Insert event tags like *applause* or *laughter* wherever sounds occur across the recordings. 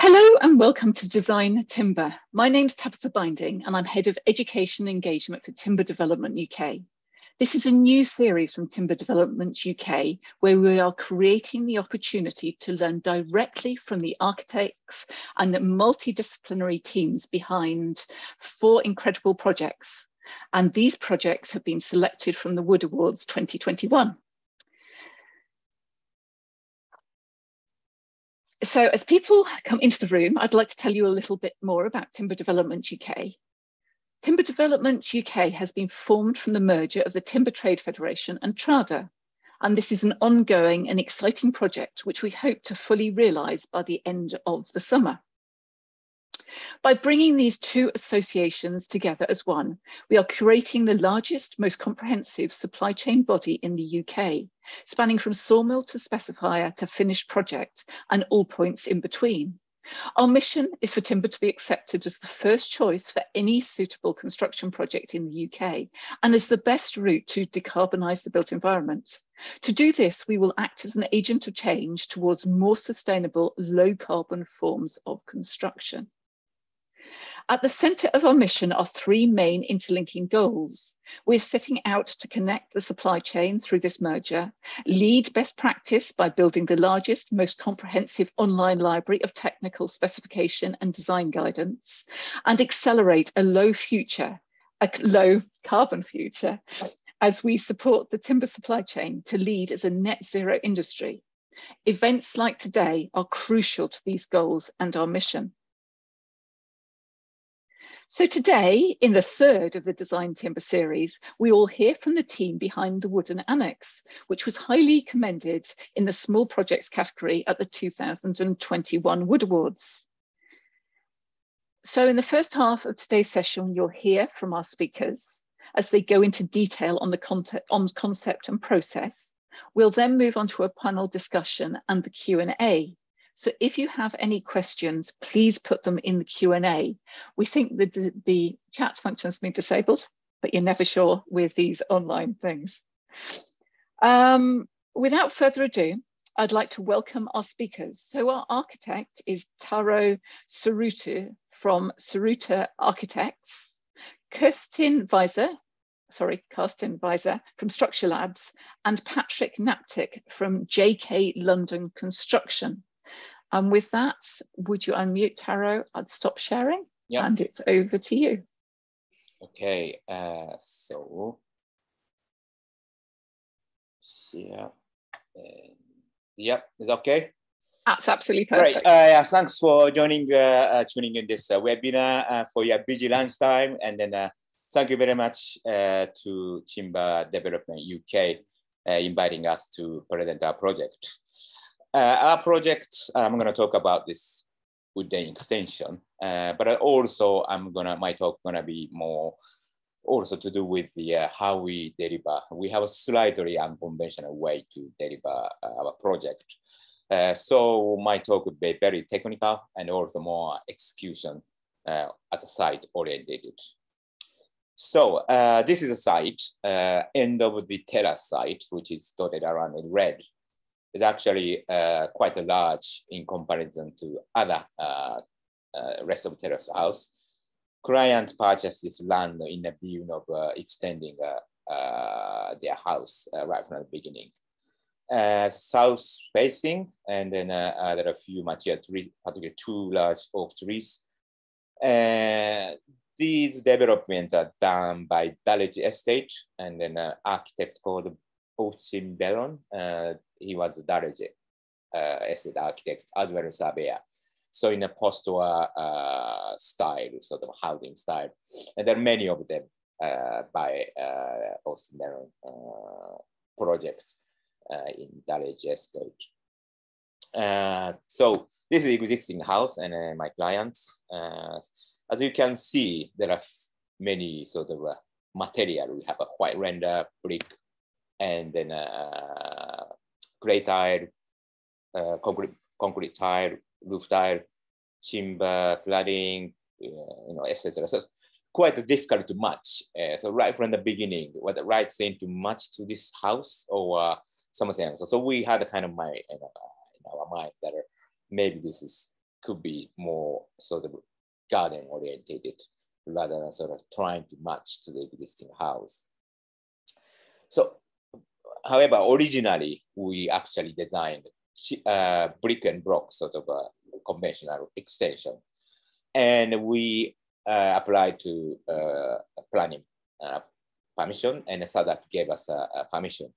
Hello and welcome to Design Timber. My name's Tabitha Binding and I'm Head of Education Engagement for Timber Development UK. This is a new series from Timber Development UK where we are creating the opportunity to learn directly from the architects and the multidisciplinary teams behind four incredible projects. And these projects have been selected from the Wood Awards 2021. So as people come into the room, I'd like to tell you a little bit more about Timber Development UK. Timber Development UK has been formed from the merger of the Timber Trade Federation and TRADA. And this is an ongoing and exciting project which we hope to fully realise by the end of the summer. By bringing these two associations together as one, we are creating the largest, most comprehensive supply chain body in the UK, spanning from sawmill to specifier to finished project and all points in between. Our mission is for timber to be accepted as the first choice for any suitable construction project in the UK and as the best route to decarbonise the built environment. To do this, we will act as an agent of change towards more sustainable, low carbon forms of construction. At the centre of our mission are three main interlinking goals. We're setting out to connect the supply chain through this merger, lead best practice by building the largest, most comprehensive online library of technical specification and design guidance, and accelerate a low future, a low carbon future, as we support the timber supply chain to lead as a net zero industry. Events like today are crucial to these goals and our mission. So today, in the third of the Design Timber series, we will hear from the team behind the wooden annex, which was highly commended in the small projects category at the 2021 Wood Awards. So in the first half of today's session, you'll hear from our speakers as they go into detail on the concept, on concept and process. We'll then move on to a panel discussion and the Q&A. So if you have any questions, please put them in the Q&A. We think that the, the chat function has been disabled, but you're never sure with these online things. Um, without further ado, I'd like to welcome our speakers. So our architect is Taro Tsuruta from Tsuruta Architects, Kirsten Weiser, sorry, Karsten Weiser from Structure Labs, and Patrick Naptic from JK London Construction. And with that, would you unmute Taro? I'd stop sharing yep. and it's over to you. Okay, uh, so yeah, uh, yep, is okay? That's absolutely perfect. Right. Uh, yeah, thanks for joining, uh, uh, tuning in this uh, webinar uh, for your busy lunchtime. And then uh, thank you very much uh, to Timber Development UK uh, inviting us to present our project. Uh, our project, I'm going to talk about this wooden extension, uh, but also I'm gonna my talk gonna be more also to do with the uh, how we deliver. We have a slightly unconventional way to deliver uh, our project. Uh, so my talk would be very technical and also more execution uh, at the site oriented. So this is a site, end of the terrace site, which is dotted around in red is actually uh, quite a large in comparison to other uh, uh, rest of terrace house. Client purchased this land in the view of uh, extending uh, uh, their house right from the beginning. south facing, and then there are a few mature trees, particularly two large oak trees. these developments are done by Dulwich Estate and then architect called Austin Vernon he was Dulwich uh, estate architect as well as surveyor. So in a post-war uh, style, sort of housing style. And there are many of them uh, by uh, Austin uh, project uh, in Dulwich estate. Uh, so this is existing house and uh, my clients. Uh, as you can see, there are many sort of uh, material. We have a white render, brick, and then uh, clay tile, uh, concrete, concrete tile, roof tile, timber, cladding, uh, you know, etc. So quite difficult to match. Uh, so right from the beginning, what the right thing to match to this house or uh, something else. So, so we had a kind of my you know, in our mind that maybe this is could be more sort of garden orientated rather than sort of trying to match to the existing house. So, however, originally we actually designed uh, brick and block sort of a conventional extension. And we uh, applied to uh, planning uh, permission and SADC gave us a, permission.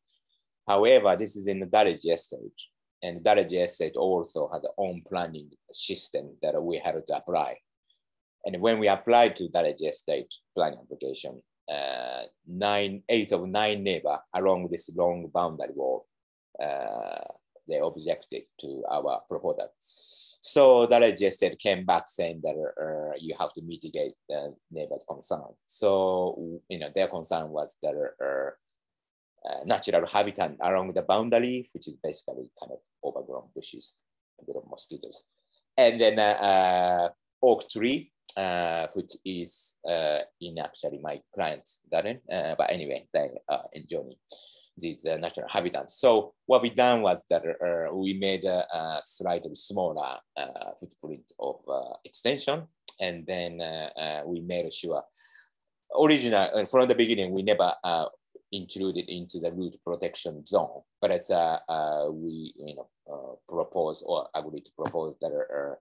However, this is in the Dulwich estate and Dulwich estate also has its own planning system that we had to apply. And when we applied to Dulwich estate planning application, uh, nine, eight of nine neighbor along this long boundary wall, uh, they objected to our proposal. So Dulwich estate came back saying that uh, you have to mitigate the neighbor's concern. So, you know, their concern was that uh, uh, natural habitat along the boundary, which is basically kind of overgrown bushes, a bit of mosquitoes. And then uh, uh, oak tree, uh, which is uh, in actually my client's garden. Uh, but anyway, they are enjoying these natural habitats. So what we done was that we made a, a slightly smaller footprint of extension. And then we made sure original from the beginning, we never included into the root protection zone. But uh, uh, we you know, uh, propose or agree to propose that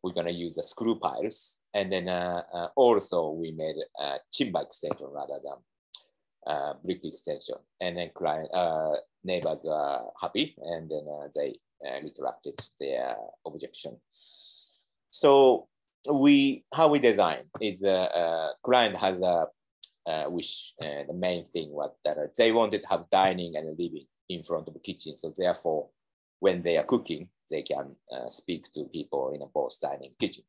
uh, we're gonna use the screw piles. And then uh, uh, also we made a chimba extension rather than brick extension. And then client, neighbors are happy and then they retracted their objection. So we, how we design is the client has a uh, uh, the main thing was that they wanted to have dining and living in front of the kitchen. So therefore, when they are cooking, they can uh, speak to people in a both dining kitchen.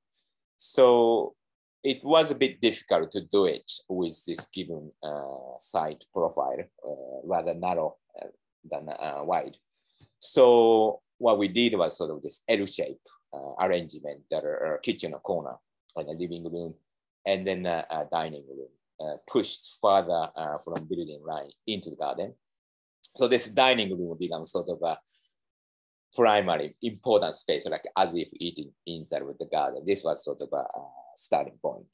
So it was a bit difficult to do it with this given uh, site profile, uh, rather narrow uh, than wide. So what we did was sort of this L shape arrangement that are kitchen corner and a living room and then a dining room uh, pushed further uh, from building line into the garden. So this dining room becomes sort of a primary important space, like as if eating inside with the garden. This was sort of a, starting point.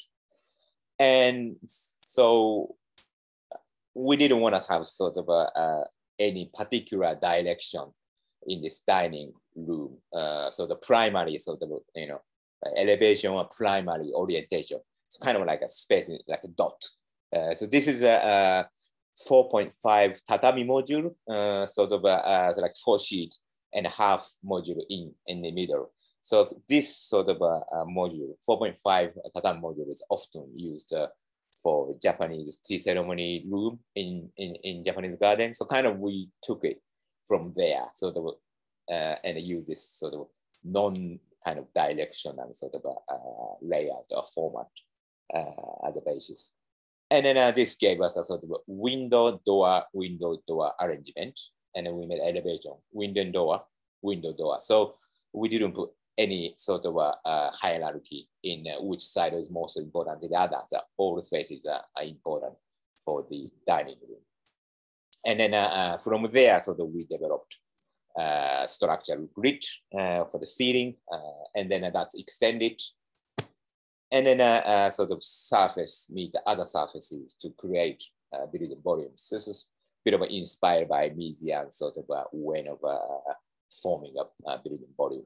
And so we didn't want to have sort of a, a any particular direction in this dining room. Uh, so the primary sort of, you know, elevation or primary orientation. It's kind of like a space, like a dot. Uh, so this is a, a 4.5 tatami module, uh, sort of a, a, like four sheet and a half module in, in the middle. So this sort of a, a module, 4.5 tatami module is often used uh, for Japanese tea ceremony room in, in, in Japanese garden. So kind of we took it from there, sort of, uh, and use this sort of non kind of direction and sort of a, a layout or format uh, as a basis. And then uh, this gave us a sort of window, door, window, door arrangement. And then we made elevation, window, door, window, door. So we didn't put any sort of a, a hierarchy in uh, which side is most important to the other. So all spaces are, are important for the dining room. And then uh, uh from there, sort of we developed uh, structural grid uh, for the ceiling, uh, and then that's extended and then uh, uh, sort of surface meet the other surfaces to create uh, building volumes. This is bit of inspired by Miesian sort of a way of uh, forming a, a building volume.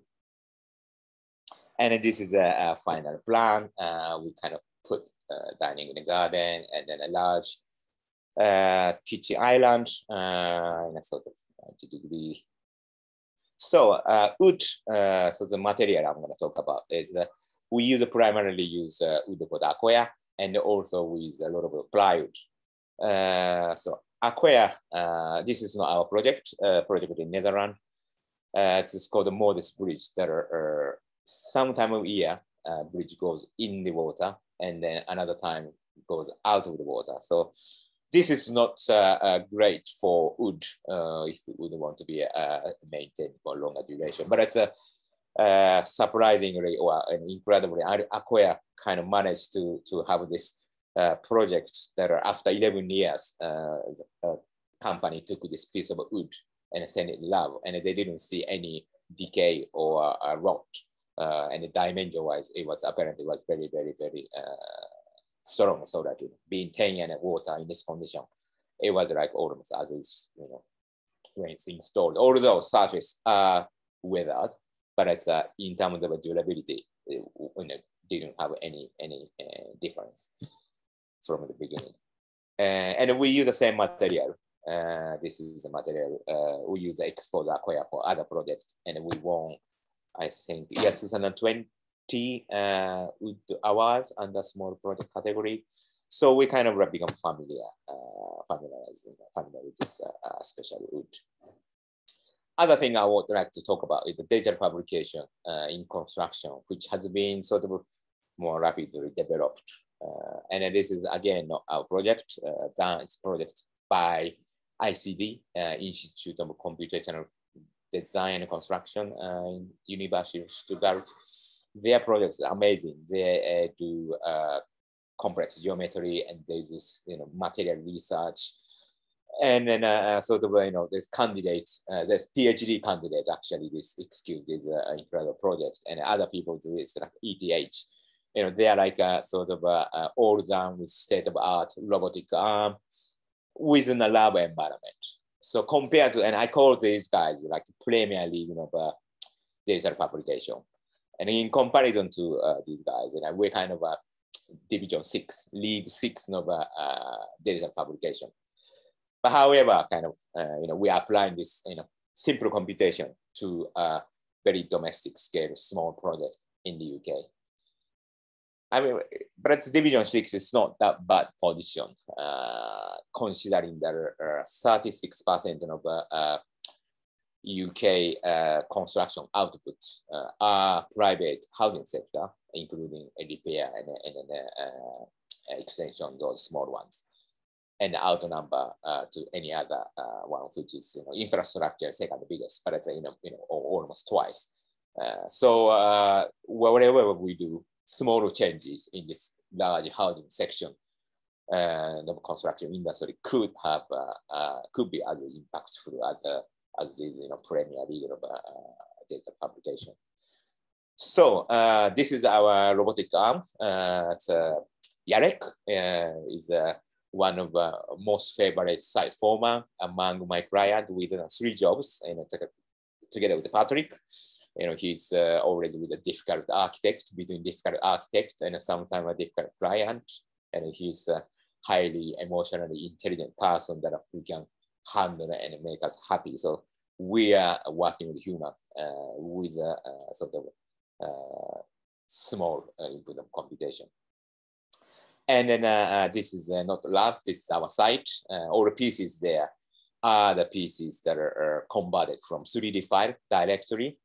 And this is a, a final plan. Uh, we kind of put uh, dining in the garden and then a large uh, kitchen island uh, in a sort of 90 degree. So uh, wood, uh, so the material I'm going to talk about is uh, we use primarily use uh, wood called Accoya and also with a lot of plywood. Uh, so Accoya, uh, this is not our project, uh, project in Netherlands. Uh, it's called the Moses Bridge that are, some time of year, bridge goes in the water and then another time goes out of the water. So this is not great for wood if you would want to be maintained for longer duration, but it's a uh, surprisingly or incredibly, Accoya kind of managed to, to have this uh, project that after 11 years, uh, a company took this piece of wood and sent it love, and they didn't see any decay or uh, rot. uh, and dimension wise, it was apparently was very, very, very uh, strong. So that being 10 and water in this condition, it was like almost as if, you know, when it's installed, although surface are weathered, but it's uh, in terms of durability, it, didn't have any any uh, difference from the beginning. Uh, and we use the same material. Uh, this is the material uh, we use the expose Accoya for other projects, and we won I think, yeah, 2020 uh, with awards under small project category. So we kind of become familiar, uh, know, familiar with this uh, special wood. Other thing I would like to talk about is the digital fabrication uh, in construction, which has been sort of more rapidly developed. Uh, and this is again our project, uh, done it's project by ICD, uh, Institute of Computational design and construction in University of Stuttgart. Their projects are amazing. They do complex geometry and there's this, you know, material research. And then uh, sort of, you know, this candidate, uh, this PhD candidate actually, this excuse uh, incredible project and other people do this like ETH. You know, they are like a sort of uh, all done with state of art robotic arm within a lab environment. So compared to, and I call these guys like Premier League you know, uh, digital fabrication. And in comparison to uh, these guys, you know, we're kind of a Division Six, League Six of uh, uh, digital fabrication. But however, kind of, uh, you know, we are applying this, you know, simple computation to a very domestic scale, small project in the UK. I mean, but it's Division Six is not that bad position, uh, considering that 36% uh, of uh, UK uh, construction output uh, are private housing sector, including repair and, and, and extension, those small ones and outnumber uh, to any other uh, one, which is you know infrastructure second biggest, but it's you know you know almost twice. Uh, so whatever we do, small changes in this large housing section uh, the construction industry could have uh, uh, could be as impactful as uh, as the you know premier league of uh, data publication. So uh, this is our robotic arm. it's Yarek is one of the most favorite site former among my client with three jobs and together with Patrick you know, he's uh, always with a difficult architect, between difficult architect and sometimes a difficult client. And he's a highly emotionally intelligent person that who can handle and make us happy. So we are working with human uh, with a, a, sort of uh, small uh, input of computation. And then uh, uh, this is not lab, this is our site. all the pieces there are the pieces that are, are converted from 3D file directly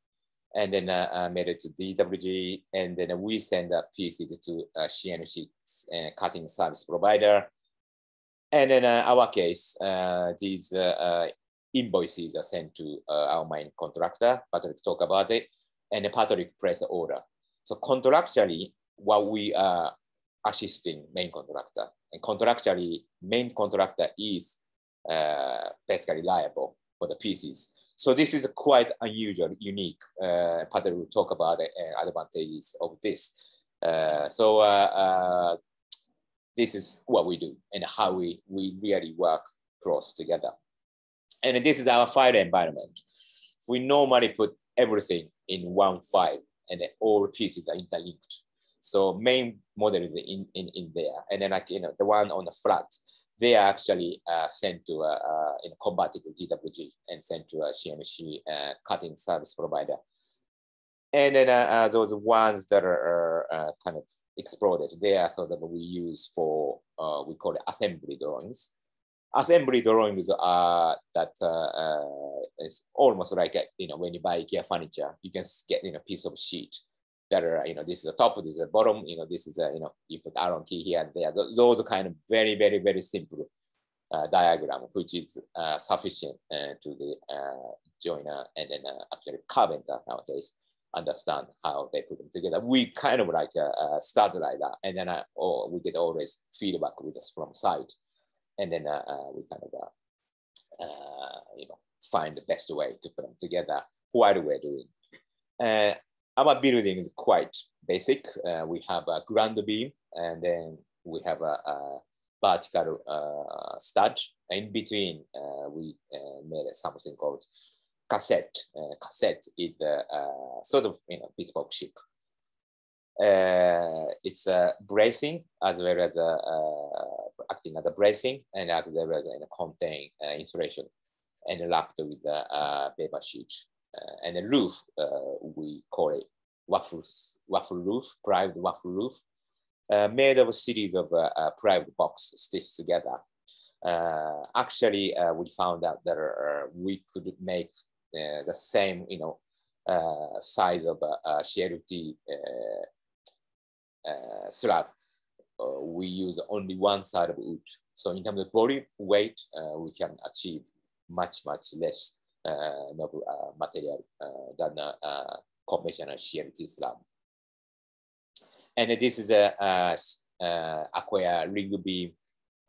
and then uh, uh, made it to DWG, and then we send a PC to uh, CNC uh, cutting service provider. And in uh, our case, these invoices are sent to our main contractor. Patrick talk about it, and Patrick press the order. So contractually, what we are assisting main contractor, and contractually, main contractor is basically liable for the pieces. So this is quite unusual, unique. Uh, Patrick will talk about the uh, advantages of this. Uh, so uh, uh, this is what we do and how we, we really work close together. And this is our file environment. We normally put everything in one file and all pieces are interlinked. So main model is in, in, in there. And then like, you know, the one on the flat, they are actually uh, sent to a, uh, in converted to DWG and sent to a CNC uh, cutting service provider. And then uh, uh, those ones that are uh, kind of exploded, they are sort of we use for, we call it assembly drawings. Assembly drawings are that it's almost like, you know, when you buy IKEA furniture, you can get in a piece of sheet that are, you know, this is the top, this is the bottom, you know, this is a, you know, you put Allen key here and there. Those kind of very, very, very simple uh, diagram, which is uh, sufficient uh, to the uh, joiner and then uh, actually carpenter nowadays understand how they put them together. We kind of like uh, start like that, and then or we get always feedback with us from site, and then we kind of you know find the best way to put them together while we're doing. Our building is quite basic. Uh, we have a ground beam and then we have a, a vertical uh, stud. In between, uh, we uh, made something called cassette. Uh, cassette is a sort of you know bespoke ship. it's a bracing as well as a, acting as a bracing and as well as a contain insulation and wrapped with a paper sheet. And a roof, we call it waffles, waffle roof, private waffle roof, uh, made of a series of uh, uh, private boxes stitched together. Uh, actually, uh, we found out that uh, we could make the same, you know, size of a, CLT slab. we use only one side of wood. So in terms of body weight, we can achieve much, much less noble material than conventional CLT slab. And this is a, a, a ring beam,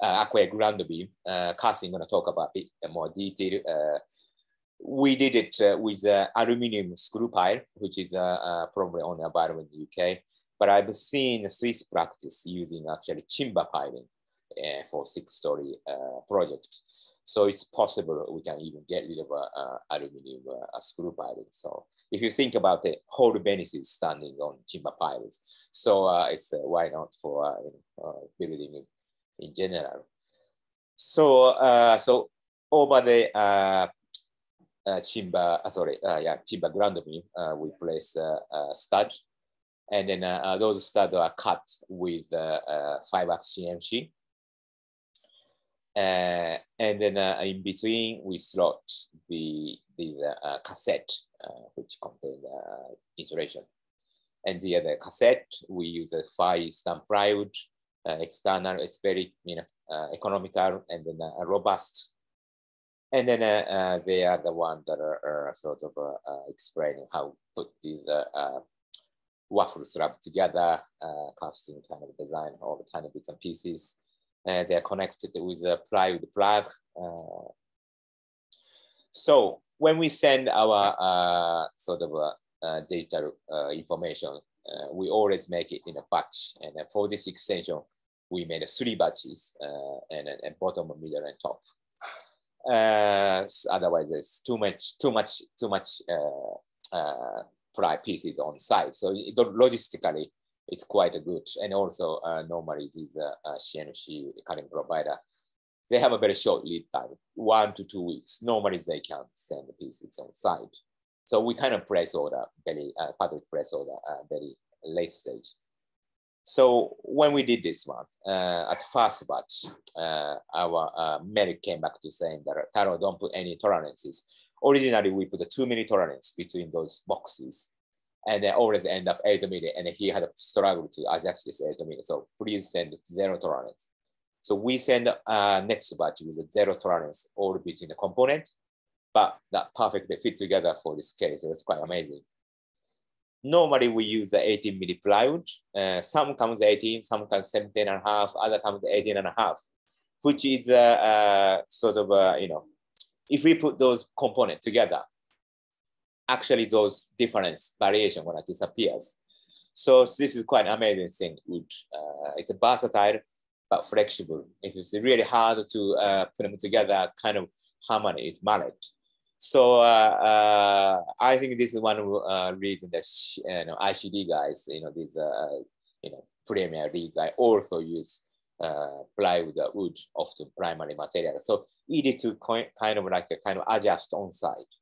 uh, Accoya ground beam. Uh, Karsten going to talk about it in more detail. Uh, we did it uh, with uh, aluminum screw pile, which is uh, uh, probably only available in the UK. But I've seen Swiss practice using actually timber piling uh, for six-story uh, project. So it's possible we can even get rid of uh, aluminum uh, screw piling. So if you think about the whole Venice standing on timber piles, so uh, it's uh, why not for uh, uh, building in, in, general. So so over the uh, timber, sorry, yeah, timber ground beam, we place stud, and then those studs are cut with five-axis CNC uh, Uh, and then uh, in between, we slot the these uh, cassette, uh, which contain the uh, insulation. And the other cassette, we use a five stamp plywood, external. It's very you know economical and then robust. And then they are the ones that are, are sort of explaining how put these waffle slab together, uh, Karsten kind of design all the tiny bits and pieces. Uh, they're connected with a plywood plug. Uh, so when we send our uh, sort of uh, digital information, we always make it in a batch. And for this extension, we made three batches and, and bottom, middle, and top. Uh, otherwise there's too much too much too much uh, uh, ply pieces on site so it, logistically it's quite a good. And also uh, normally these uh, CNC cutting provider, they have a very short lead time, one to two weeks. Normally they can send the pieces on site. So we kind of press order, very, uh, of press order, uh, very late stage. So when we did this one, uh, at first batch, uh, our uh, medic came back to saying that Taro don't put any tolerances. Originally, we put a two minute tolerance between those boxes and then always end up eight minutes. And he had struggled to adjust this eight minutes. So please send zero tolerance. So we send uh, next batch with a zero tolerance all between the component, but that perfectly fit together for this case. So it's quite amazing. Normally we use the 18 milli plywood. Uh, some comes 18, some comes 17 and a half, other comes 18 and a half, which is uh, uh sort of, uh, you know, if we put those components together, actually those difference variation when it disappears. So this is quite an amazing thing. Wood. Uh, it's a versatile but flexible. If it's really hard to uh, put them together, kind of harmony, it's mallet. So uh, uh, I think this is one uh, reason that you know, ICD guys, you know, these uh, you know Premier League also use uh, plywood wood of the primary material. So easy to kind of like a kind of adjust on site.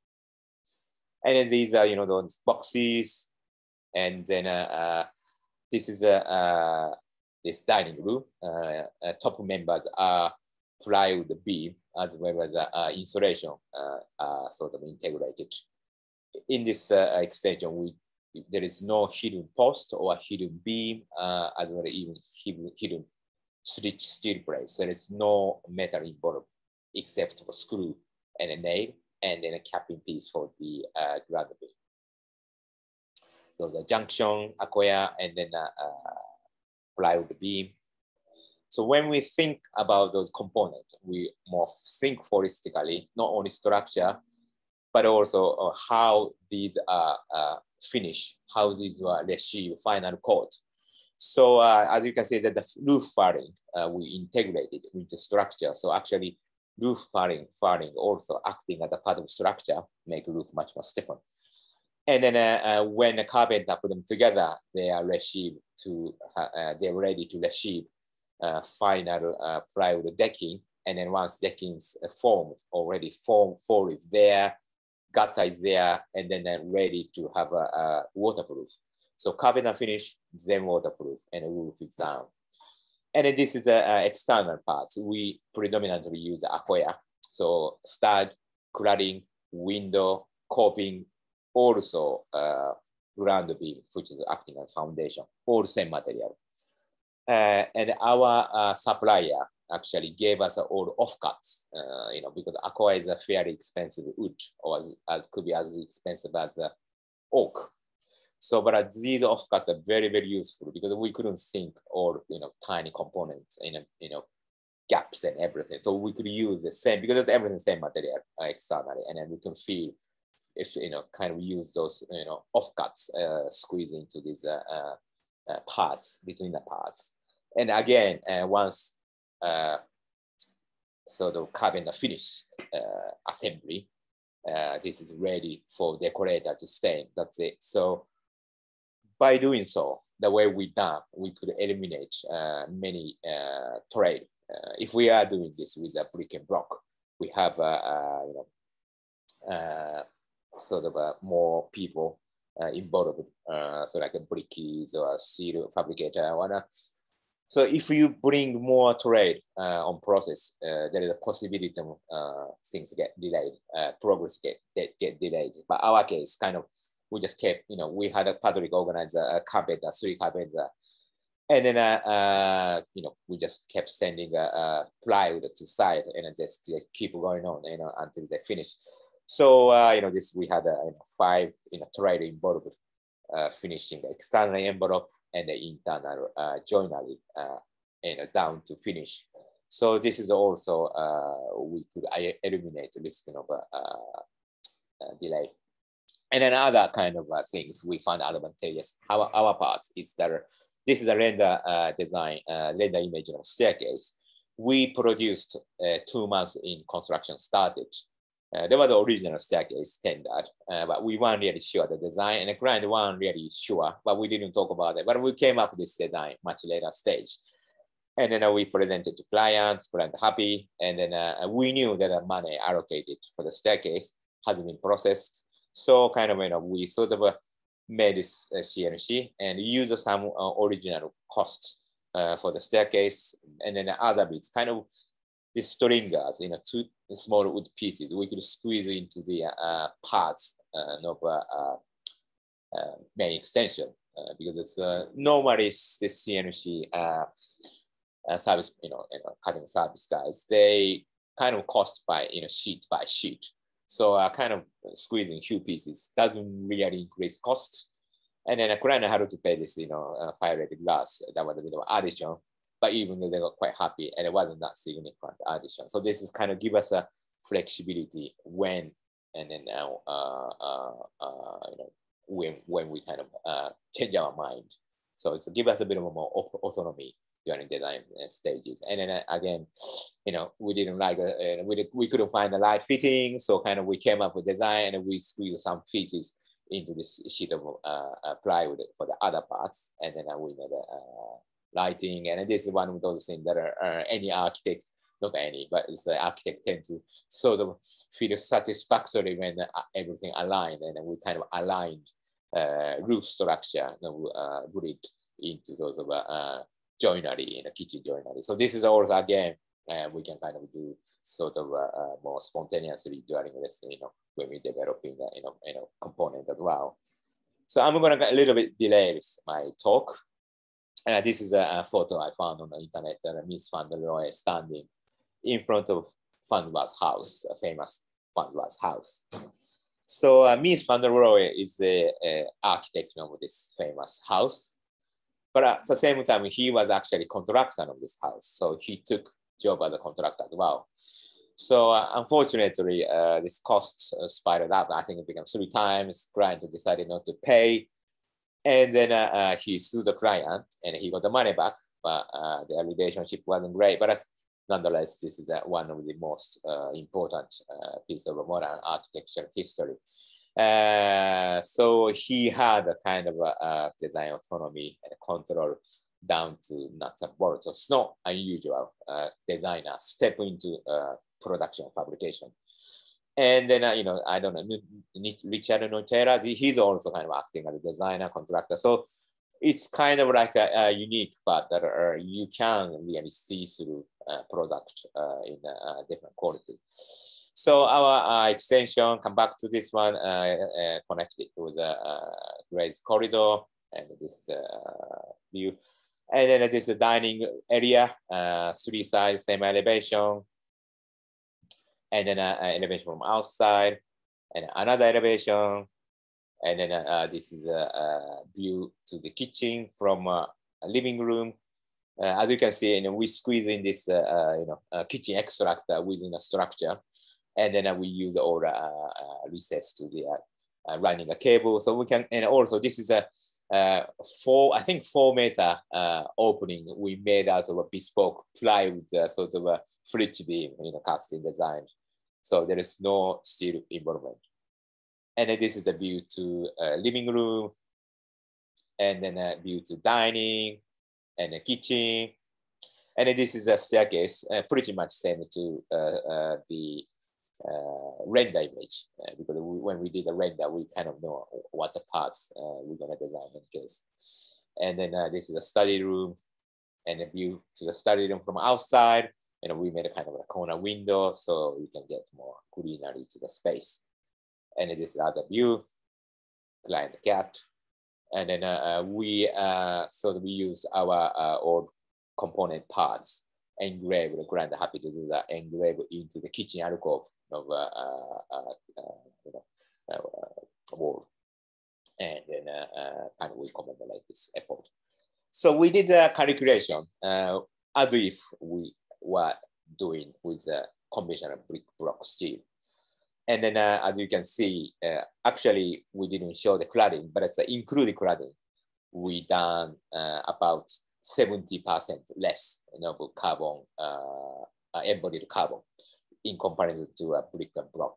And then these are, you know, those boxes. And then uh, uh, this is a, uh, this dining room. Uh, uh, top members are plywood beam as well as uh, insulation sort of integrated. In this extension, we there is no hidden post or hidden beam, as well as even hidden, hidden steel brace. There is no metal involved except for screw and a nail and then a capping piece for the uh, beam. So the junction, Accoya, and then a, uh, uh, plywood beam. So when we think about those components, we more think holistically, not only structure, but also uh, how these are uh, finish, how these were received final coat. So uh, as you can see that the roof furring, uh, we integrated into structure. So actually roof furring, furring also acting as a part of structure, make roof much more stiffer. And then uh, uh, when the carpenter put them together, they are received to, uh, they're ready to receive uh, final uh, plywood decking. And then once decking's formed, already formed, floor is there, gutter is there, and then they're ready to have a, a waterproof. So carpenter finish, then waterproof, and the roof is down. And this is a external parts. We predominantly use Accoya. So stud, cladding, window, coping, also uh, ground beam, which is acting as foundation, all same material. Uh, and our uh, supplier actually gave us all offcuts, uh, you know, because Accoya is a fairly expensive wood, or as, as could be as expensive as uh, oak. So, but these offcuts are very, very useful because we couldn't think all, you know, tiny components in a, you know, gaps and everything. So we could use the same, because it's everything same material uh, externally, and then we can feel if, you know, kind of use those, you know, offcuts, uh, squeeze into these uh, uh, uh parts, between the parts. And again, uh, once uh, sort of carbon the finish uh, assembly, uh, this is ready for decorator to stain, that's it. So by doing so, the way we done, we could eliminate uh, many uh, trade. Uh, if we are doing this with a brick and block, we have uh, uh, you know, uh, sort of more people involved, so like a brickies or a steel fabricator. Wanna, so if you bring more trade on process, there is a possibility of things get delayed, progress get, get, get delayed. But our case, kind of we just kept, you know, we had a Patrick organizer, a carpenter, three carpenter. And then, uh, uh, you know, we just kept sending a, a plywood to site and just, just keep going on, you know, until they finish. So, uh, you know, this, we had a, you know, five, you know, trade involved, uh, finishing external envelope and the internal uh, joinery, uh, you know, down to finish. So this is also, uh, we could eliminate risk of uh, uh, delay. And then other kind of uh, things we find advantageous. Our, our part is that this is a render uh, design, uh, render image of staircase. We produced uh, two months in construction started. Uh, there was the original staircase standard, uh, but we weren't really sure the design and the client weren't really sure, but we didn't talk about it. But we came up with this design much later stage. And then uh, we presented to clients, client happy. And then uh, we knew that the money allocated for the staircase has been processed so kind of, you know, we sort of uh, made this uh, CNC and used some uh, original costs uh, for the staircase and then the other bits, kind of the stringers, you know, two small wood pieces, we could squeeze into the uh, parts uh, of uh, main extension because it's normally the CNC service, you know, you know, cutting service guys, they kind of cost by, you know, sheet by sheet. So I kind of squeezing few pieces doesn't really increase cost. And then a client had to pay this, you know, uh, fire rated glass. That was a bit of addition, but even though they got quite happy and it wasn't that significant addition. So this is kind of give us a flexibility when and then now, uh, uh, uh, you know, when when we kind of uh, change our mind. So it's give us a bit of a more autonomy during design stages. And then uh, again, you know, we didn't like, uh, we, we couldn't find the light fitting. So kind of we came up with design and we squeezed some features into this sheet of uh, uh plywood for the other parts. And then uh, we made uh, lighting. And this is one of those things that are, any architect, not any, but it's the architect tend to sort of feel satisfactory when everything aligned and we kind of aligned roof structure, you know, grid into those of joinery in a kitchen joinery. So this is also again, uh, we can kind of do sort of uh, uh, more spontaneously during this, you know, when we're developing the, you know, you know, component as well. So I'm gonna get a little bit delay my talk. And this is a, a, photo I found on the internet that Mies Van der Rohe standing in front of Farnsworth house, a famous Farnsworth house. So uh, Mies Van der Rohe is the uh, architect of this famous house. But at the same time, he was actually contractor of this house. So he took job as a contractor as well. So uh, unfortunately, uh, this cost uh, spiraled up. I think it became three times. Client decided not to pay. And then uh, uh, he sued the client and he got the money back, but uh, their relationship wasn't great. But nonetheless, this is one of the most important piece of modern architecture history. So he had a kind of a, design autonomy and control down to nuts and bolts. So it's not unusual designer step into production fabrication. And then, uh, you know, I don't know, Richard Neutra, he's also kind of acting as a designer, contractor. So it's kind of like a, a unique part that uh, you can really see through uh, product uh, in a, different quality. So our uh, extension, come back to this one, uh, connected to the Grace corridor, and this view. And then this dining area, three sides, same elevation, and then uh, elevation from outside, and another elevation, and then uh, uh, this is a, a, view to the kitchen from uh, a living room. Uh, as you can see, you know, we squeeze in this uh, you know kitchen extractor within a structure, and then we use all the recess to the running a cable. So we can, and also this is a uh, four, I think four meter uh, opening we made out of a bespoke plywood uh, sort of a flitch beam, you know, Karsten design. So there is no steel involvement. And then this is the view to uh, living room, and then a view to dining, and a kitchen. And this is a staircase, uh, pretty much same to uh, uh the uh, render image, uh, because we, when we did the render, we kind of know what the parts we're gonna design in case. And then this is a study room, and a view to the study room from outside, you know, we made a kind of a corner window so we can get more greenery to the space. And this is other view, client cat. And then uh, uh, we, uh, so we use our uh, old component parts, engrave, the client happy to do that, engrave into the kitchen alcove of uh, uh, uh you know, wall. And then kind of we commemorate this effort. So we did a calculation as if we were doing with the conventional brick block steel. And then uh, as you can see, uh, actually we didn't show the cladding, but it's uh, including cladding. We done uh, about 70% less you carbon, uh, uh, embodied carbon in comparison to a brick and block.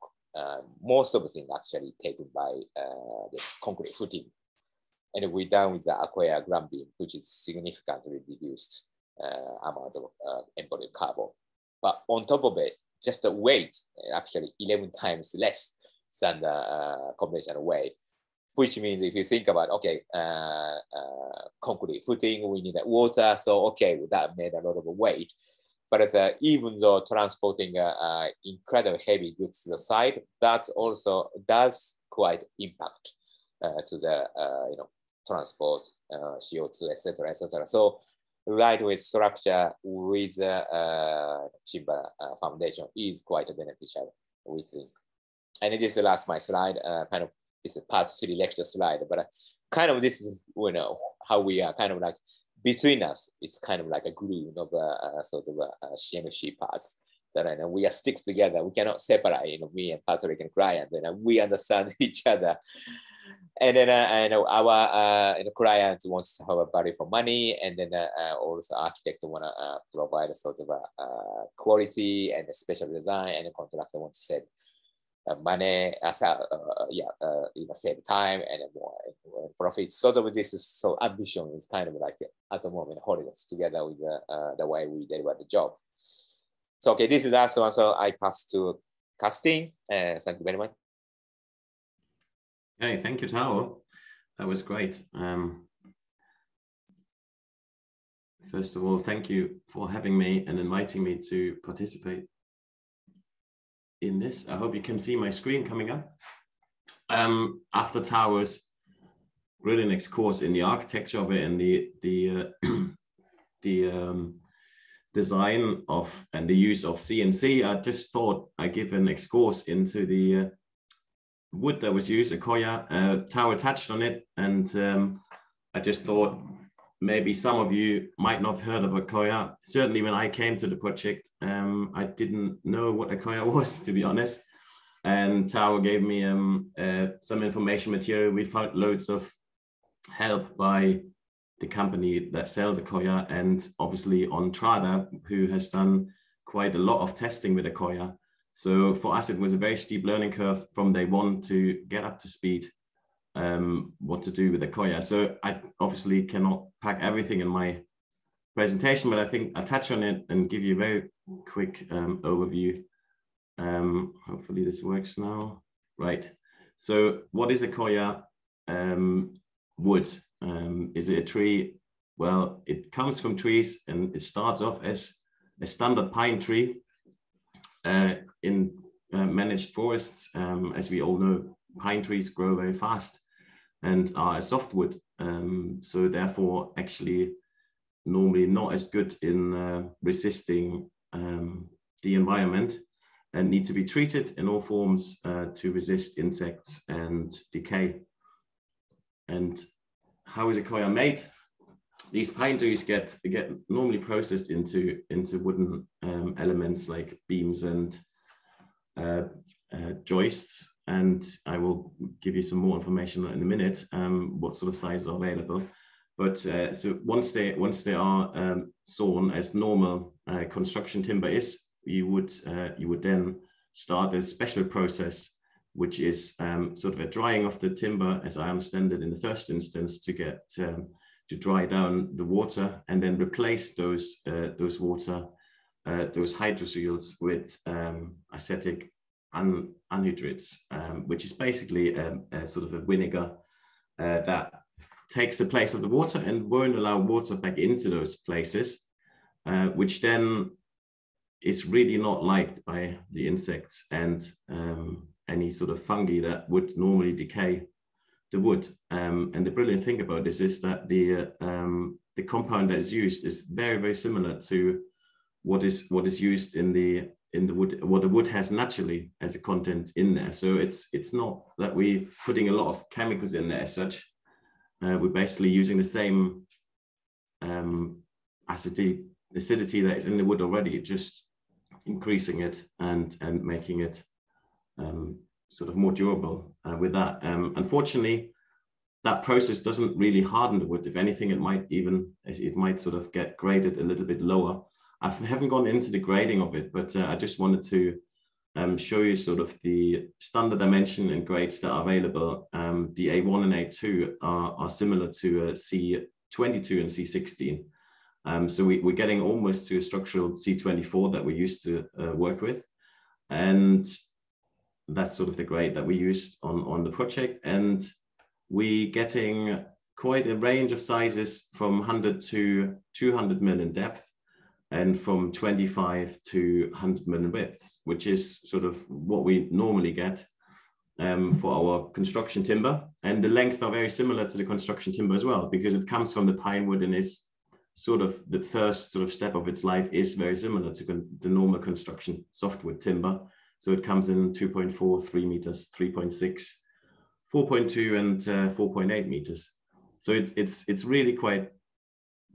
most of the things actually taken by uh, the concrete footing. And we're done with the aqua ground beam, which is significantly reduced uh, amount of uh, embodied carbon. But on top of it, just the weight actually 11 times less than the uh, conventional way, which means if you think about, okay, uh, uh, concrete footing, we need that water. So, okay, that made a lot of weight. But uh, even though transporting uh, incredibly heavy goods to the site, that also does quite impact to the, you know, transport, CO2, etc., etc. So lightweight structure with uh, uh, foundation is quite beneficial, we think. And this is the last my slide, uh, kind of this is part three lecture slide, but uh, kind of this is you know how we are kind of like between us. It's kind of like a glue of uh, sort of uh, CNC parts that uh, we are stick together. We cannot separate, you know, me and Patrick and client, and uh, we understand *laughs* each other and then uh, know our uh, client wants to have a value for money, and then uh, also architect want to uh, provide a sort of a quality and a special design, and the contractor wants to save Uh, money, uh, as a, uh, yeah, you know, save time and more profit. Sort of this is so ambition is kind of like at the moment holding us together with the the way we deliver the job. So okay, this is last one. So I pass to Karsten. thank you very much. Hey, thank you, Tao. That was great. Um, first of all, thank you for having me and inviting me to participate in this. I hope you can see my screen coming up. Um, after Tao's next course in the architecture of it and the the uh, *clears throat* the um, design of and the use of CNC, I just thought I give an course into the uh, wood that was used, Accoya, uh, Tower touched on it, and um, I just thought maybe some of you might not have heard of Accoya. Certainly when I came to the project, um, I didn't know what Accoya *laughs* was, to be honest. And Tao gave me um, uh, some information material. We found loads of help by the company that sells Accoya and obviously on Trada, who has done quite a lot of testing with Accoya. So for us, it was a very steep learning curve from day one to get up to speed um, what to do with Accoya. So I obviously cannot pack everything in my presentation, but I think I'll touch on it and give you a very quick um, overview. Um, hopefully this works now. Right. So what is Accoya um, wood? Um, is it a tree? Well, it comes from trees and it starts off as a standard pine tree uh, in uh, managed forests. Um, as we all know, pine trees grow very fast and are a softwood. Um, so therefore, actually, normally not as good in uh, resisting um, the environment and need to be treated in all forms uh, to resist insects and decay. And how is a Accoya made? These pine trees get, get normally processed into, into wooden um, elements like beams and uh, uh, joists and I will give you some more information in a minute, um, what sort of sizes are available. But uh, so once they once they are um, sawn as normal uh, construction timber is, you would uh, you would then start a special process, which is um, sort of a drying of the timber, as I understand it, in the first instance, to get um, to dry down the water and then replace those uh, those water uh, those hydroxyls with um, acetic an, anhydrides, um, which is basically a, a, sort of a vinegar uh, that takes the place of the water and won't allow water back into those places, uh, which then is really not liked by the insects and um, any sort of fungi that would normally decay the wood. Um, and the brilliant thing about this is that the um, the compound that is used is very very similar to what is what is used in the in the wood what the wood has naturally as a content in there. So it's it's not that we're putting a lot of chemicals in there as such. Uh, we're basically using the same um, acidity acidity that is in the wood already just increasing it and and making it um, sort of more durable uh, with that. Um, unfortunately that process doesn't really harden the wood. If anything it might even it might sort of get graded a little bit lower I haven't gone into the grading of it, but uh, I just wanted to um, show you sort of the standard dimension and grades that are available. Um, the A1 and A2 are, are similar to C22 and C16. Um, so we, are getting almost to a structural C24 that we used to uh, work with. And that's sort of the grade that we used on, on the project. And we're getting quite a range of sizes from 100 to 200 mil in depth and from 25 to 100 million widths, which is sort of what we normally get um, for our construction timber. And the length are very similar to the construction timber as well, because it comes from the pine wood and is sort of the first sort of step of its life is very similar to the normal construction softwood timber. So it comes in 2.4, 3 meters, 3.6, 4.2 and uh, 4.8 meters. So it's, it's, it's really quite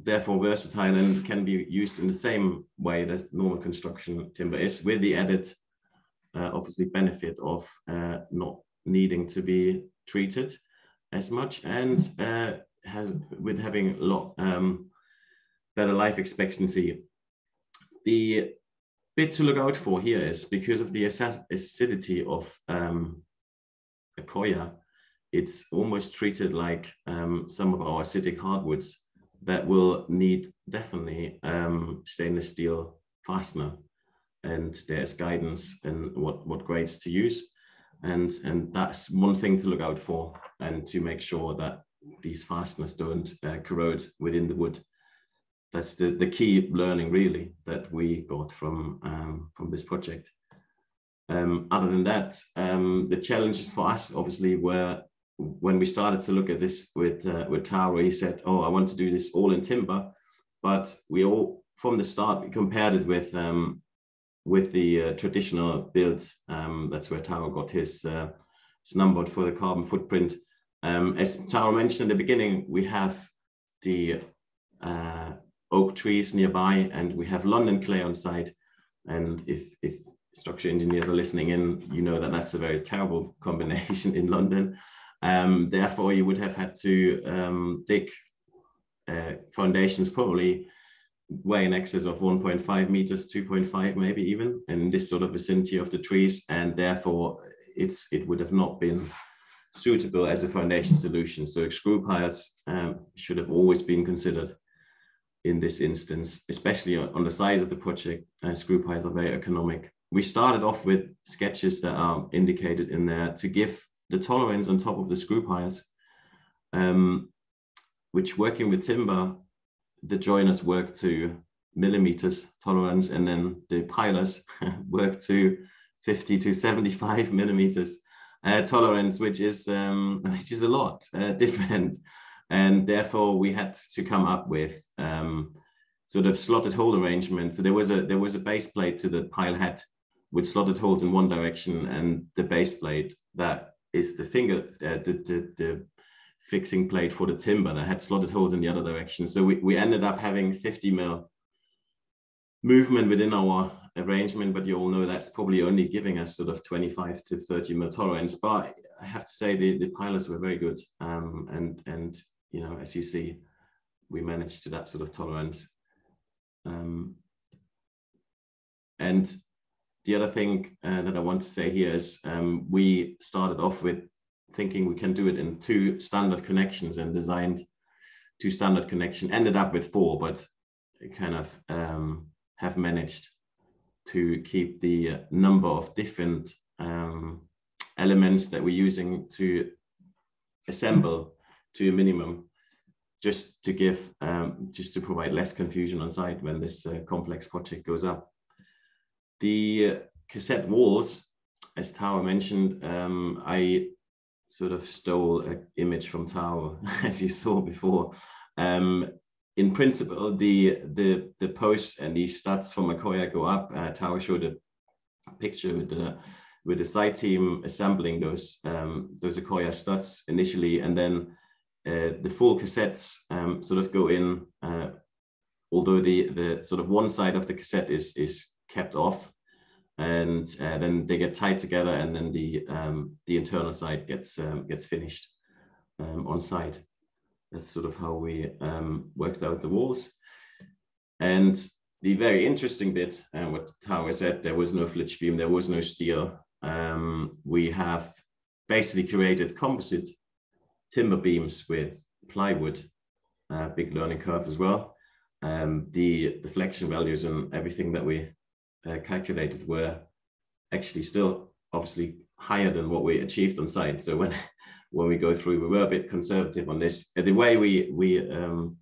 therefore versatile and can be used in the same way that normal construction timber is with the added uh, obviously benefit of uh, not needing to be treated as much and uh, has with having a lot um, better life expectancy. The bit to look out for here is because of the acidity of um, Accoya, it's almost treated like um, some of our acidic hardwoods that will need definitely um, stainless steel fastener and there's guidance and what, what grades to use. And, and that's one thing to look out for and to make sure that these fasteners don't uh, corrode within the wood. That's the, the key learning really that we got from, um, from this project. Um, other than that, um, the challenges for us obviously were when we started to look at this with uh, with Taro, he said, "Oh, I want to do this all in timber," but we all from the start we compared it with um, with the uh, traditional build. Um, that's where Taro got his uh, his number for the carbon footprint. Um, as Taro mentioned in the beginning, we have the oak trees nearby, and we have London clay on site. And if, if structure engineers are listening in, you know that that's a very terrible *laughs* combination in London. Um, therefore, you would have had to um, dig uh, foundations probably way in excess of 1.5 meters, 2.5 maybe even, in this sort of vicinity of the trees, and therefore it's it would have not been suitable as a foundation solution. So screw piles um, should have always been considered in this instance, especially on the size of the project. Uh, screw piles are very economic. We started off with sketches that are indicated in there to give the tolerance on top of the screw piles, um, which working with timber the joiners work to millimeters tolerance and then the pilers *laughs* work to 50 to 75 *laughs* millimeters uh, tolerance, which is um, *laughs* which is a lot uh, different, and therefore we had to come up with um, sort of slotted hole arrangement. So there was a there was a base plate to the pile head with slotted holes in one direction, and the base plate that is the finger uh, the, the, the fixing plate for the timber that had slotted holes in the other direction. So we, we ended up having 50 mil movement within our arrangement, but you all know that's probably only giving us sort of 25 to 30 mil tolerance. But I have to say the, the pilers were very good. Um, and, and, you know, as you see, we managed to that sort of tolerance. Um, and the other thing uh, that I want to say here is um, we started off with thinking we can do it in two standard connections and designed two standard connection ended up with four but kind of um, have managed to keep the number of different um, elements that we're using to assemble to a minimum just to give um, just to provide less confusion on site when this uh, complex project goes up the cassette walls as Taro mentioned um, I sort of stole an image from Taro, *laughs* as you saw before. Um, in principle, the the the posts and the studs from Accoya go up. Uh, showed a picture with the with the site team assembling those um, those Accoya studs initially, and then uh, the full cassettes um, sort of go in. Uh, although the the sort of one side of the cassette is is kept off, and uh, then they get tied together and then the um, the internal side gets um, gets finished um, on site. That's sort of how we um, worked out the walls. And the very interesting bit and uh, what Taro said there was no flitch beam there was no steel. Um, we have basically created composite timber beams with plywood uh, big learning curve as well. Um, the deflection values and everything that we uh, calculated were actually still obviously higher than what we achieved on site. So when *laughs* when we go through, we were a bit conservative on this. Uh, the way we we um,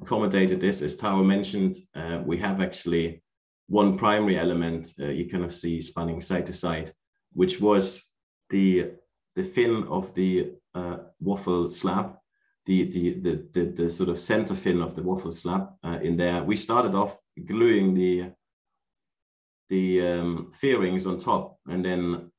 accommodated this, as Taro mentioned, uh, we have actually one primary element uh, you kind of see spanning side to side, which was the the fin of the uh, waffle slab, the, the the the the sort of center fin of the waffle slab uh, in there. We started off gluing the the um, firrings on top, and then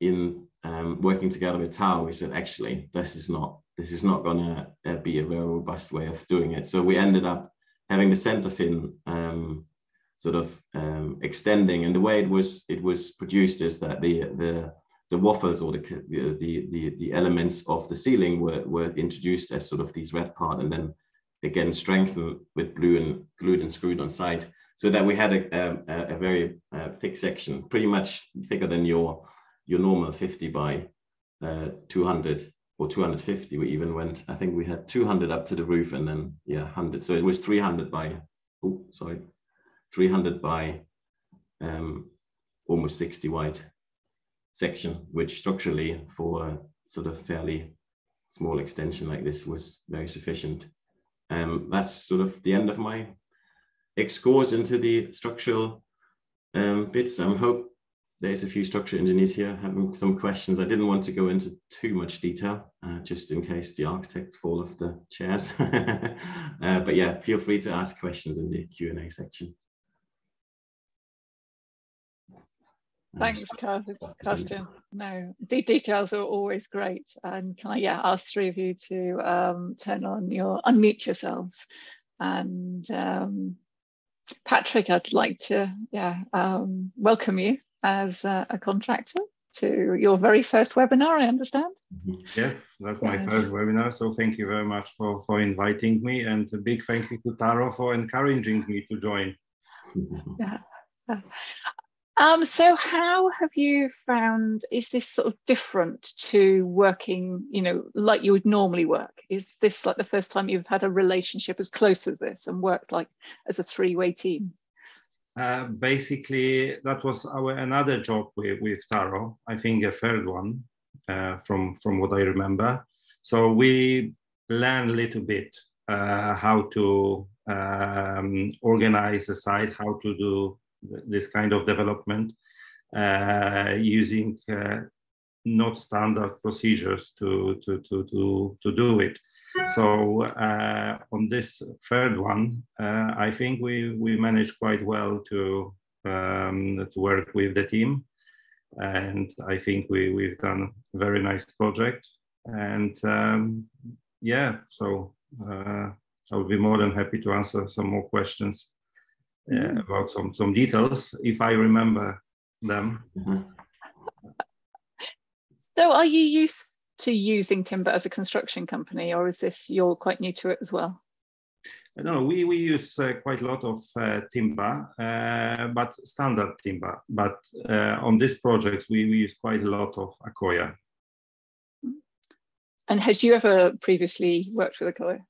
in um, working together with Taro, we said actually this is not this is not going to uh, be a very robust way of doing it. So we ended up having the center fin um, sort of um, extending, and the way it was it was produced is that the the the waffles or the, the the the elements of the ceiling were were introduced as sort of these red part, and then again strengthened with blue and glued and screwed on site so that we had a, a, a very uh, thick section, pretty much thicker than your your normal 50 by uh, 200 or 250. We even went, I think we had 200 up to the roof and then yeah, 100. So it was 300 by, oh, sorry, 300 by um, almost 60 wide section, which structurally for a sort of fairly small extension like this was very sufficient. Um, that's sort of the end of my explores into the structural um, bits. I hope there's a few structure engineers here having some questions. I didn't want to go into too much detail, uh, just in case the architects fall off the chairs. *laughs* uh, but yeah, feel free to ask questions in the Q&A section. Thanks, Karsten. No, the details are always great. And can I, yeah, ask three of you to um, turn on your, unmute yourselves and um, Patrick, I'd like to yeah um, welcome you as a, a, contractor to your very first webinar. I understand. Yes, that's my yes. first webinar. So thank you very much for for inviting me, and a big thank you to Taro for encouraging me to join. Yeah. Um, so how have you found, is this sort of different to working, you know, like you would normally work? Is this like the first time you've had a relationship as close as this and worked like as a three-way team? Uh, basically, that was our another job with, with Taro, I think a third one uh, from, from what I remember. So we learned a little bit uh, how to um, organize a site, how to do this kind of development uh, using uh, not standard procedures to, to, to, to, to do it. So uh, on this third one, uh, I think we, we managed quite well to, um, to work with the team. And I think we, we've done a very nice project. And um, yeah, so uh, I would be more than happy to answer some more questions uh, about some some details if I remember them. Mm-hmm. So, are you used to using timber as a construction company, or is this you're quite new to it as well? No, we, we use uh, quite a lot of uh, timber, uh, but standard timber. But uh, on this project, we, we use quite a lot of Accoya. And had you ever previously worked with Accoya?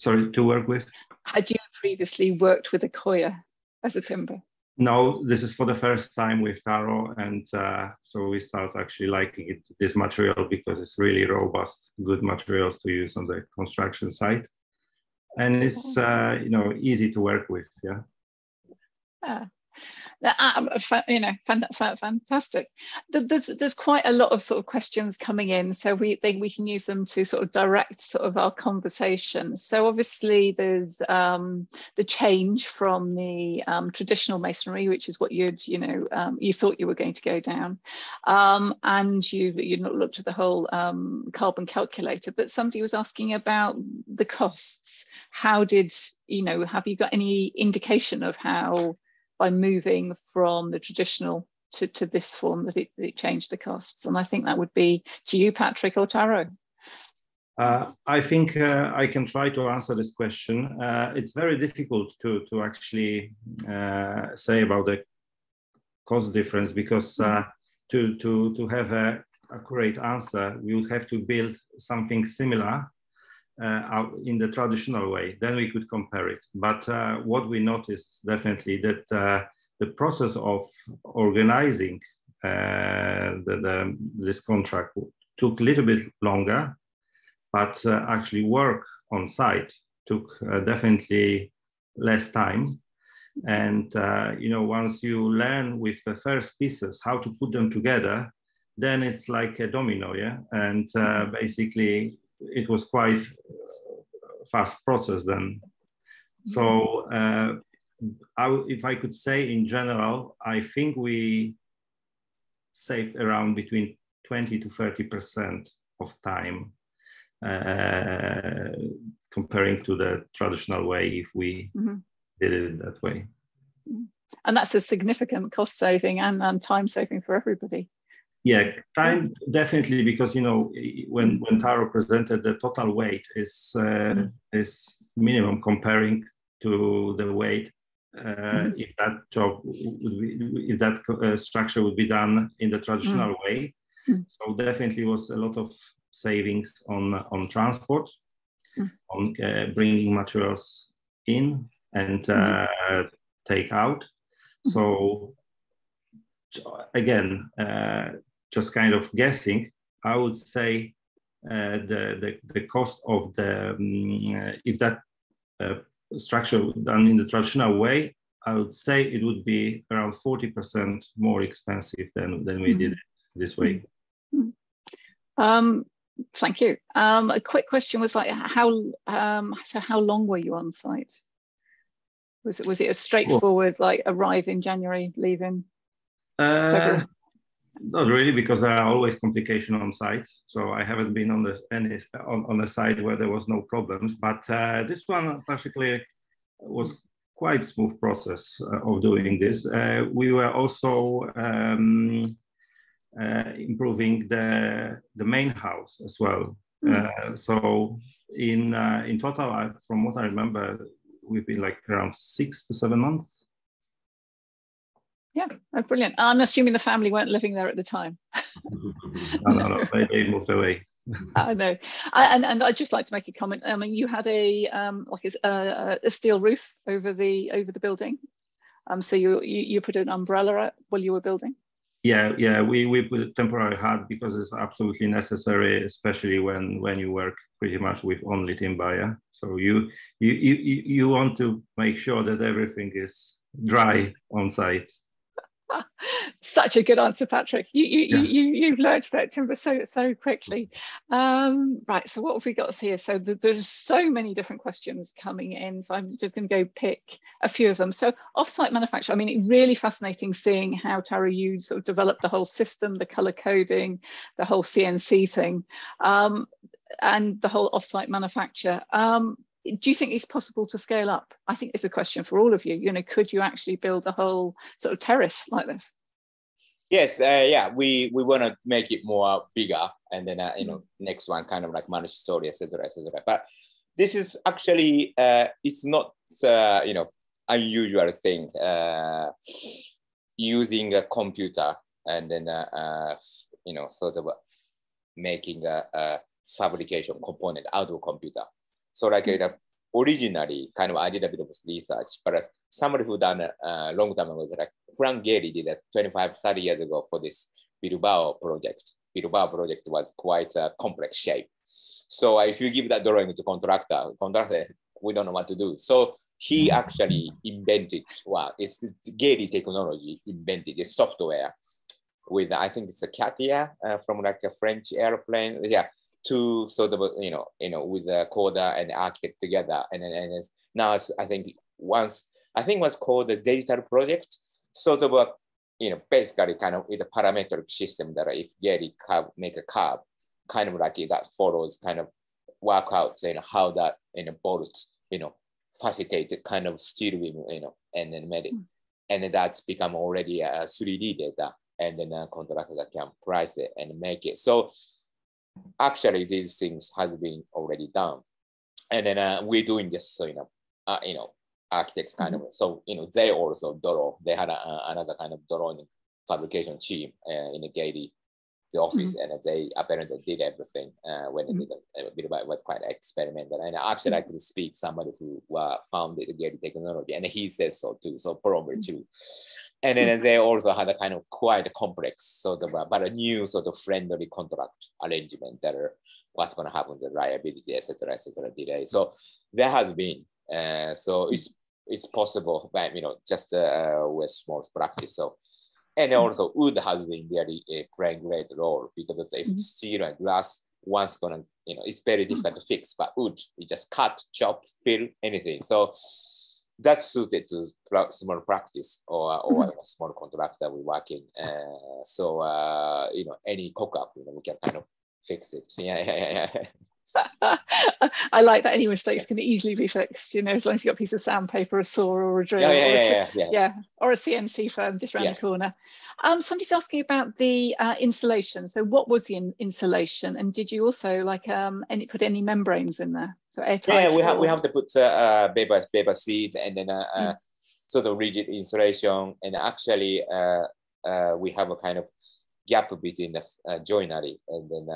Sorry, to work with? Had you previously worked with Accoya as a timber? No, this is for the first time with Taro, and uh, so we start actually liking it, this material because it's really robust, good materials to use on the construction site, and it's uh, you know easy to work with. Yeah. Yeah. You know, fantastic. There's there's quite a lot of sort of questions coming in, so we think we can use them to sort of direct sort of our conversation. So obviously there's um, the change from the um, traditional masonry, which is what you'd you know um, you thought you were going to go down, um, and you you not looked at the whole um, carbon calculator. But somebody was asking about the costs. How did you know? Have you got any indication of how by moving from the traditional to, to this form that it, it changed the costs. And I think that would be to you, Patrick or Taro. Uh, I think uh, I can try to answer this question. Uh, it's very difficult to, to actually uh, say about the cost difference because uh, to, to, to have a accurate answer, we would have to build something similar uh, in the traditional way, then we could compare it. But uh, what we noticed definitely that uh, the process of organizing the, the, this contract took a little bit longer, but actually work on site took definitely less time. And uh, you know once you learn with the first pieces how to put them together then it's like a domino yeah? And uh, basically it was quite fast process then. So uh, I, if I could say in general, I think we saved around between 20 to 30% of time uh, comparing to the traditional way if we mm -hmm. did it that way. And that's a significant cost saving and, and time saving for everybody. Yeah, time definitely because you know when when Taro presented the total weight is uh, mm. is minimum comparing to the weight uh, mm. if that job would be, if that uh, structure would be done in the traditional mm. way. So definitely was a lot of savings on on transport, on uh, bringing materials in and uh, take out. So again, uh, just kind of guessing, I would say uh, the, the, the cost of the, um, if that uh, structure done in the traditional way, I would say it would be around 40% more expensive than, than we mm -hmm. did it this way. Mm-hmm. Um, thank you. Um, a quick question was like, how, um, so how long were you on site? Was it, was it a straightforward, like arrive in January, leave in uh, Not really, because there are always complications on site. So I haven't been on the any on, on the site where there was no problems. But uh, this one particularly was quite smooth process uh, of doing this. Uh, we were also um, uh, improving the the main house as well. Mm. so in in total, from what I remember, we've been like around six to seven months yeah, oh, brilliant. I'm assuming the family weren't living there at the time. *laughs* no, no, no, they, they moved away. *laughs* I know, I, and and I'd just like to make a comment. I mean, you had a um, like a, a steel roof over the over the building, um, so you, you you put an umbrella while you were building. Yeah, yeah, we we put a temporary hat because it's absolutely necessary, especially when when you work pretty much with only timber. Yeah, so you you you you want to make sure that everything is dry on site. *laughs* Such a good answer, Patrick. You you yeah. you you learned that timber so so quickly. Um, right. So what have we got here? So the, there's so many different questions coming in. So I'm just going to go pick a few of them. So offsite manufacture. I mean, it really fascinating seeing how Taro you sort of developed the whole system, the color coding, the whole CNC thing, um, and the whole offsite manufacture. Um, do you think it's possible to scale up? I think it's a question for all of you. You know, could you actually build a whole sort of terrace like this? Yes, uh, yeah, we we want to make it more bigger, and then uh, you know, next one kind of like managed story, etc., etc. But this is actually uh, it's not uh, you know unusual thing uh, using a computer and then uh, you know sort of making a, a fabrication component out of a computer. So like mm -hmm. originally, kind of I did a bit of research, but somebody who done a uh, long time ago, like Frank Gehry did it 25, 30 years ago for this Bilbao project. Bilbao project was quite a complex shape. So if you give that drawing to contractor, contractor, we don't know what to do. So he actually invented, well, it's Gehry technology invented the software with, I think it's a CATIA uh, from like a French airplane. Yeah, to sort of you know you know with the coder and the architect together. And and it's, now it's, I think once I think what's called the digital project sort of a you know basically kind of with a parametric system that if Gehry curve make a curve kind of like that follows kind of work out you know how that you know bolt you know facilitated kind of steel wheel you know and then made it. Mm. and then that's become already a 3D data and then a contractor that can price it and make it. So actually these things has been already done. And then uh, we're doing this, so, you know, uh, you know, architects kind mm-hmm. of, so, you know, they also draw, they had a, another kind of drawing fabrication team uh, in the Gehry, the office, mm-hmm. and they apparently did everything uh, when mm-hmm. they did a, a bit of it was quite experimental. And actually, I could speak somebody who uh, founded the technology, and he says so too. So probably mm-hmm. too. And then they also had a kind of quite complex sort of, but a new sort of friendly contract arrangement that are what's going to happen, the liability, etc., etc., delay. So there has been. Uh, so it's it's possible, but you know, just uh, with small practice. So and also wood has been really uh, playing great role because if mm-hmm. steel and glass, one's gonna, you know, it's very difficult to fix. But wood, you just cut, chop, fill, anything. So that's suited to small practice or, or mm-hmm. a small contractor we work in. Uh, so, uh, you know, any cock up, you know, we can kind of fix it. *laughs* Yeah, yeah, yeah. *laughs* I like that any mistakes can easily be fixed, you know, as long as you've got a piece of sandpaper, a saw or a drill. Yeah, yeah, or, a, yeah, yeah, yeah, or a CNC firm just around the corner. Um, somebody's asking about the uh, insulation. So what was the in insulation? And did you also like um, any, put any membranes in there? So airtight? Yeah, we have, we have to put uh, uh, paper, paper seat and then uh, uh, mm. sort of rigid insulation. And actually uh, uh, we have a kind of gap between the uh, joinery and then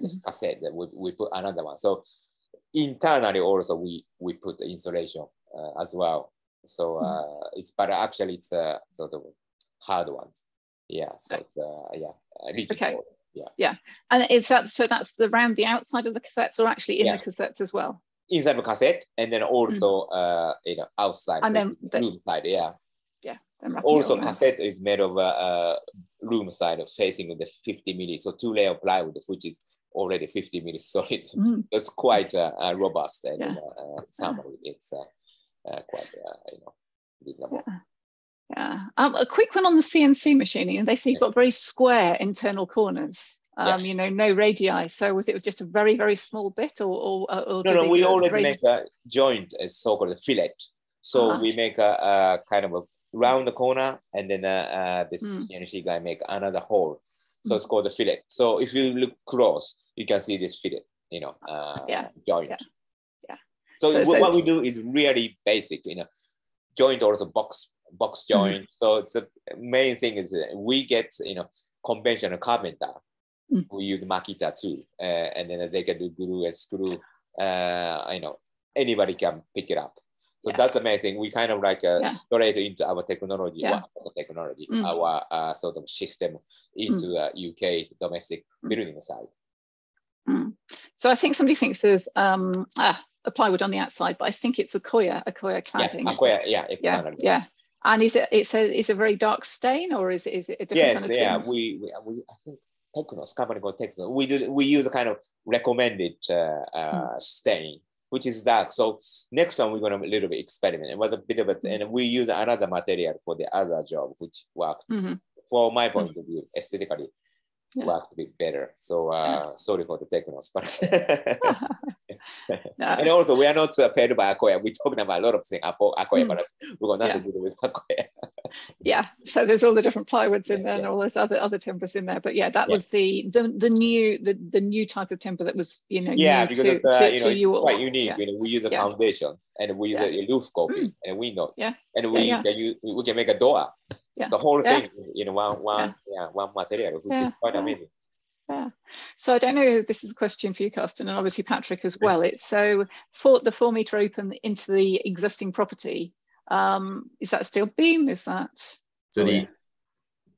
this mm-hmm. cassette that we, we put another one. So internally also we, we put the insulation uh, as well. So mm-hmm. uh, it's, but actually it's a sort of hard ones. Yeah, so it's, uh, yeah, rigid okay. Board. Yeah. Yeah. And it's that so that's around the outside of the cassettes or actually in yeah. the cassettes as well? Inside the cassette and then also mm. uh you know outside and then the side, yeah. Also cassette is made of a uh, uh, room side of facing with the 50 milli, so two layer plywood, which is already 50 milli *laughs* solid. Mm. It's quite uh, uh, robust and yeah. uh, uh. It's uh, uh, quite you know reasonable. Yeah. Yeah. Um, a quick one on the CNC machining, and they say you've got very square internal corners. Um. You know, no radii. So was it just a very, very small bit, or, or, or no? No, we already make a joint, a so-called fillet. So uh-huh. we make a, a, kind of a round the corner, and then uh, uh, this mm. Guy make another hole. So mm. it's called the fillet. So if you look close, you can see this fillet. You know, uh, yeah. joint. Yeah. yeah. So, so, what we do is really basic. You know, joint or the box box mm-hmm. joint. Mm. So it's the main thing is we get you know conventional carpenter mm. who use Makita too, uh, and then they can do glue and screw. Uh, you know anybody can pick it up. So yeah. that's the main thing. We kind of like uh, yeah. straight into our technology, yeah. well, technology, mm. our uh, sort of system into mm. uh, UK domestic mm. building side. Mm. So I think somebody thinks there's um, ah, a plywood on the outside, but I think it's Accoya, Accoya cladding. Yeah, Accoya, yeah, yeah, yeah. And is it it's a it's a very dark stain or is it is it a different yes, kind of yeah. We, we, we I think Teknos company called Teknos. We do we use a kind of recommended uh, uh, mm. stain which is dark. So next time we're gonna a little bit experiment. It was a bit of a mm-hmm. and we use another material for the other job, which worked mm-hmm. for my point of view aesthetically yeah. worked a bit better. So uh, yeah. sorry for the Teknos, but *laughs* no. and also we are not uh, paid by Accoya. We're talking about a lot of things about Accoya, mm. but we got nothing yeah. to do with Accoya. *laughs* yeah, so there's all the different plywoods in there and all those other other timbers in there. But yeah, that was the, the the new the, the new type of timber that was you know yeah because to, it's, uh, to, you know, you quite unique. You know, we use a foundation and we use a roof coping mm. and a window. Yeah, and we can use, we can make a door yeah. the whole yeah. thing in one one yeah. yeah one material, which is quite amazing. Yeah. So I don't know. This is a question for you, Karsten, and obviously Patrick as well. It's so for the four meter open into the existing property. Um, is that steel beam? Is that so the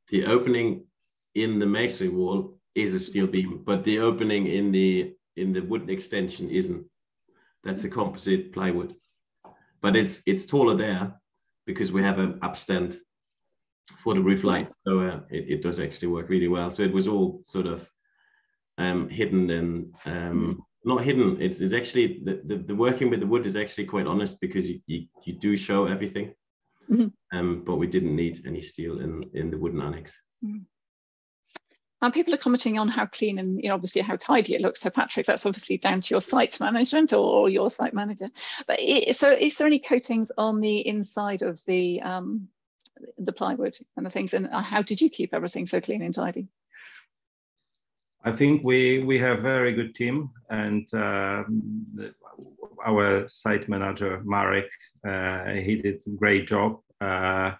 the opening in the masonry wall is a steel beam, but the opening in the in the wood extension isn't. That's a composite plywood, but it's it's taller there because we have an upstand for the roof lights. So uh, it, it does actually work really well. So it was all sort of um, hidden and um, mm-hmm. not hidden. It's, it's actually the, the, the, working with the wood is actually quite honest because you, you, you do show everything. Mm-hmm. Um, but we didn't need any steel in, in the wooden annex. Mm-hmm. And people are commenting on how clean and you know, obviously how tidy it looks. So Patrick, that's obviously down to your site management or, your site manager. But it, so is there any coatings on the inside of the um, the plywood and the things. And uh, how did you keep everything so clean and tidy? I think we we have very good team and uh, our site manager marek uh, he did a great job uh,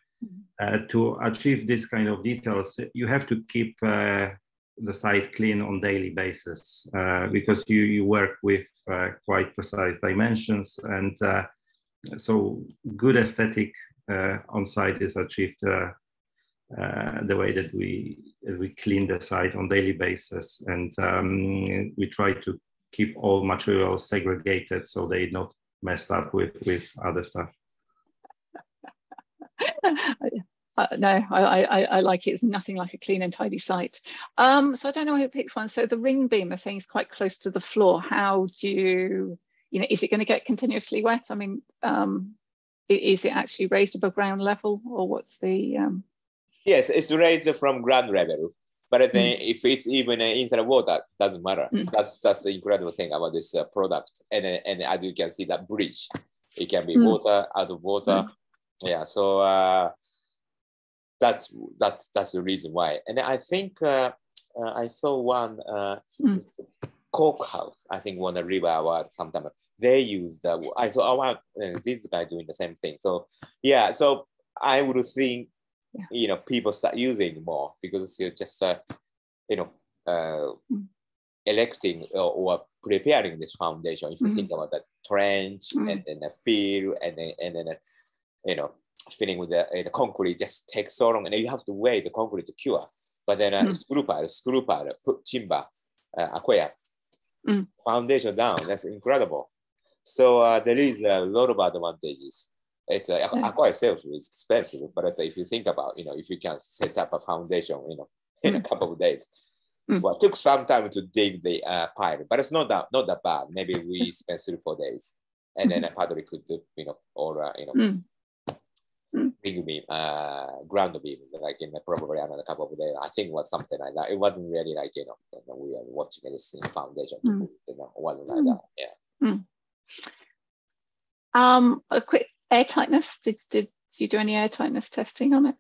uh to achieve this kind of details. You have to keep uh, the site clean on daily basis because you you work with quite precise dimensions and so good aesthetic on site is achieved uh, uh, the way that we we clean the site on daily basis, and um, we try to keep all materials segregated so they not messed up with with other stuff. *laughs* Uh, no, I, I, I, like it. It's nothing like a clean and tidy site. Um, so I don't know who picked one. So the ring beam, I think, is quite close to the floor. How do you, you know, is it going to get continuously wet? I mean, um, is it actually raised above ground level or what's the um... yes it's raised from ground level but then mm. if it's even inside water doesn't matter mm. that's that's the incredible thing about this uh, product and and as you can see that bridge it can be mm. water out of water mm. yeah so uh, that's that's that's the reason why and i think uh, uh i saw one uh, mm. Cork House, I think won the RIBA Award sometime. They used, uh, I saw oh, uh, this guy doing the same thing. So yeah, so I would think, yeah. you know, people start using more because you're just, uh, you know, uh, mm. electing or, or, preparing this foundation. If you mm. think about the trench mm. and then the fill and then, and then, uh, you know, filling with the, uh, the concrete just takes so long and then you have to wait the concrete to cure. But then uh, mm. screw pile, screw pile, put timber, uh, Accoya, mm. foundation down. That's incredible. So uh, there is a lot of advantages. It's uh, yeah. Accoya itself is expensive, but it's, if you think about, you know, if you can set up a foundation, you know, *laughs* in mm. a couple of days. Mm. Well, it took some time to dig the uh, pile, but it's not that not that bad. Maybe we *laughs* spent three four days, and then mm-hmm. Patrick could do, you know, or uh, you know, beam, uh, ground beam, like in probably another couple of days. I think it was something like that. It wasn't really like, you know, we are watching this in foundation, mm. you know, it wasn't like mm. that. Yeah. Mm. Um, a quick air tightness. Did, did you do any air tightness testing on it?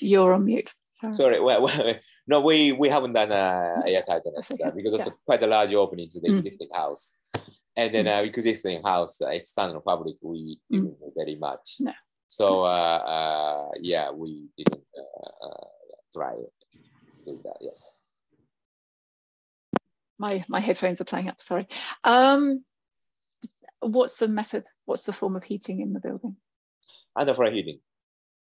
You're on mute. Sorry, well, *laughs* well, no, we we haven't done uh, air tightness uh, *laughs* because it's quite a large opening to the mm. existing house, and then mm. uh, because existing house uh, external fabric we mm. didn't do very much. No. So uh, uh, yeah, we didn't uh, uh, try do that. Yes. My my headphones are playing up. Sorry. Um, what's the method? What's the form of heating in the building? Underfloor heating.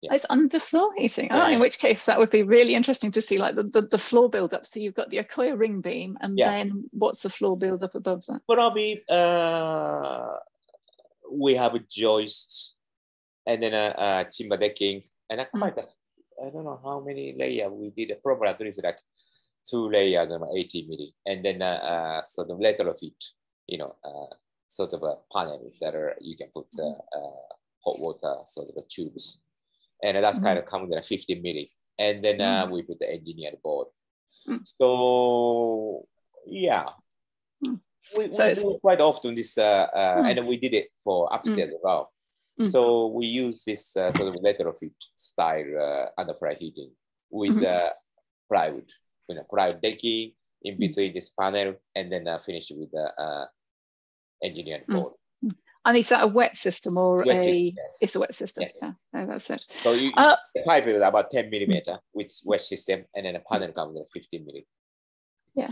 Yeah. It's underfloor heating. Oh, in which case that would be really interesting to see like the, the, the floor build up. So you've got the Accoya ring beam and yeah. then what's the floor build up above that? Probably uh, we have a joists and then a, a timber decking and a quite mm. a, I don't know how many layers we did. Probably at least like two layers of 80 milli and then uh, uh, sort of lateral feet, you know, uh, sort of a panel that are, you can put uh, uh, hot water sort of tubes and that's mm-hmm. kind of coming at 50 milli. And then uh, mm-hmm. we put the engineered board. Mm-hmm. So yeah, mm. we, so we do quite often this, uh, uh, mm. and we did it for upstairs as well. So we use this uh, sort of retrofit style uh, underfloor heating with uh, plywood, you know, plywood decking in between this panel, and then uh, finish with the uh, engineered board. And is that a wet system or wet a? System, yes. It's a wet system. Yes. Yeah, no, that's it. So you, uh, the pipe is about 10 millimeter with wet system, and then a panel comes with 15 millimeter. Yeah.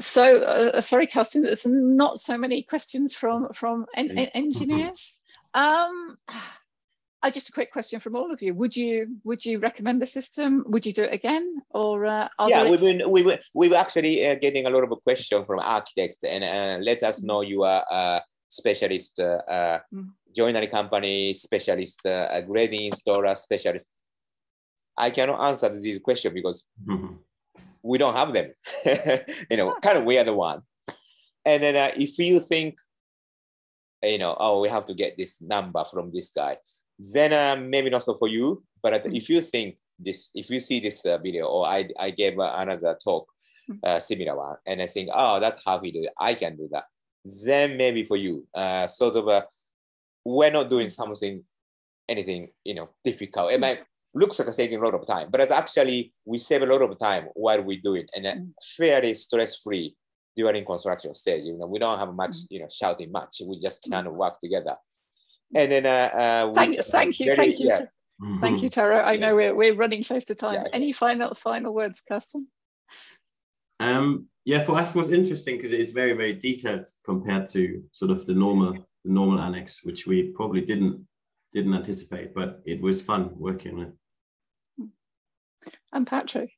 So uh, sorry, Karsten, there's not so many questions from from en mm-hmm. engineers. *laughs* Um, uh, just a quick question from all of you. Would you would you recommend the system? Would you do it again? Or uh, yeah, we've been we were we were actually uh, getting a lot of questions from architects, and uh, let us know your uh, specialist, uh, mm. joinery company specialist, uh, grading installer specialist. I cannot answer this question because mm-hmm. we don't have them. *laughs* you know, kind of we are the one. And then uh, if you think, you know, oh, we have to get this number from this guy, then uh, maybe not so for you. But mm. if you think this, if you see this uh, video, or I, I gave uh, another talk, mm. uh, similar one, and I think, oh, that's how he do it. I can do that then maybe for you, uh, sort of a, we're not doing something, anything, you know, difficult. It might looks like it's taking a lot of time, but it's actually, we save a lot of time while we do it and uh, fairly stress-free during construction stage. You know, we don't have much, mm. you know, shouting much. We just kind of work together. And then, uh, uh thank, thank you, very, thank you, yeah. mm-hmm. thank you, Taro. I know we're we're running close to time. Yeah, Any final final words, Karsten? Um, yeah, for us it was interesting because it is very, very detailed compared to sort of the normal the normal annex, which we probably didn't didn't anticipate, but it was fun working on it. And Patrick.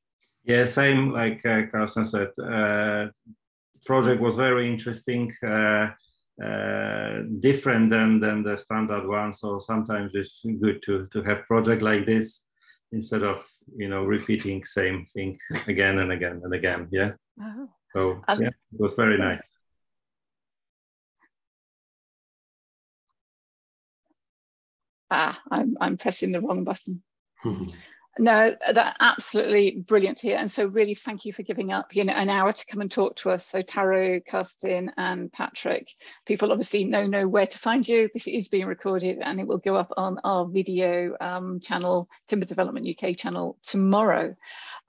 Yeah, same like uh, Karsten said. Uh, project was very interesting, uh, uh, different than than the standard one. So sometimes it's good to to have project like this instead of you know repeating same thing again and again and again. Yeah. Oh. So um, yeah, it was very nice. Ah, I'm I'm pressing the wrong button. *laughs* No, that absolutely brilliant here. And so really thank you for giving up you know, an hour to come and talk to us. So Taro, Karsten and Patrick, people obviously know, know where to find you. This is being recorded and it will go up on our video um, channel, Timber Development UK channel tomorrow.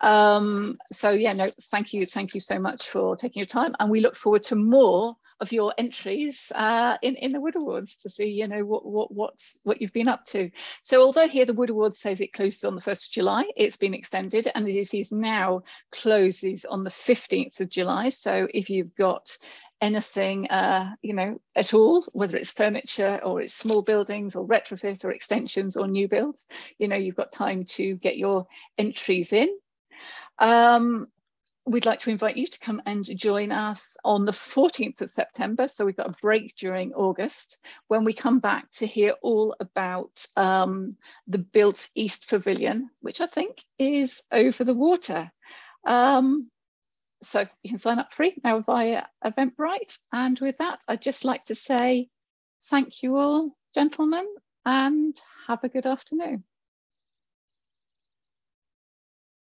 Um, so yeah, no, thank you. Thank you so much for taking your time. And we look forward to more of your entries uh, in in the Wood Awards to see you know what what what what you've been up to. So although here the Wood Awards says it closes on the first of July, it's been extended and it is now closes on the fifteenth of July. So if you've got anything uh, you know at all, whether it's furniture or it's small buildings or retrofit or extensions or new builds, you know you've got time to get your entries in. Um, we'd like to invite you to come and join us on the 14th of September. So we've got a break during August when we come back to hear all about um, the Built East Pavilion, which I think is over the water. Um, so you can sign up free now via Eventbrite. And with that, I'd just like to say thank you all, gentlemen. and have a good afternoon.